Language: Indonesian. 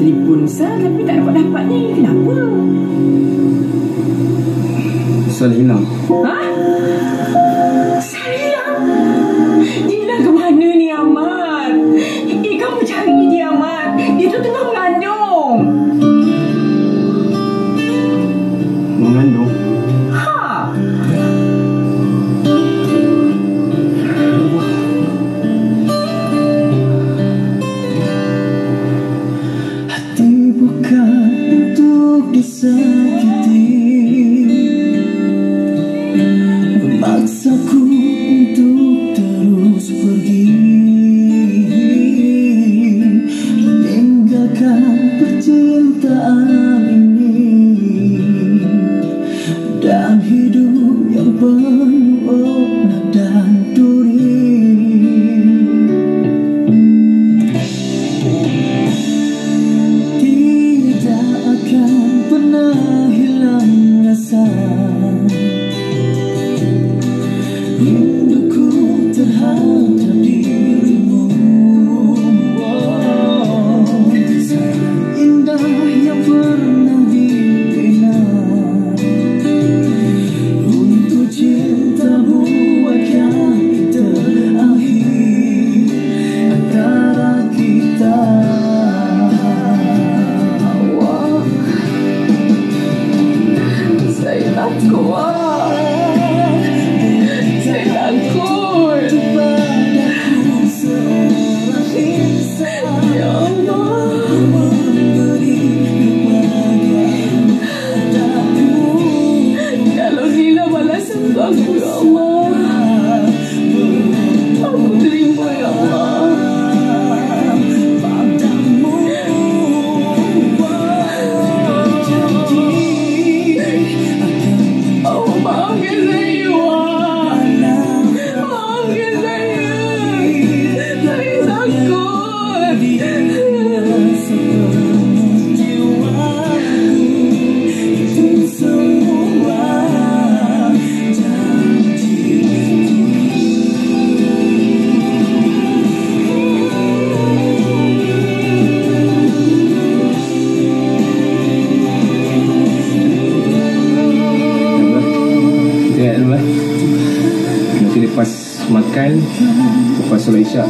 tribun sel tapi tak dapat dapatnya kenapa? Salina. Hah? bukan untuk disakiti. Memaksaku untuk terus pergi. Meninggalkan percintaan ini. Dan hidup yang penuh Let's go. 我反思 Vasilisa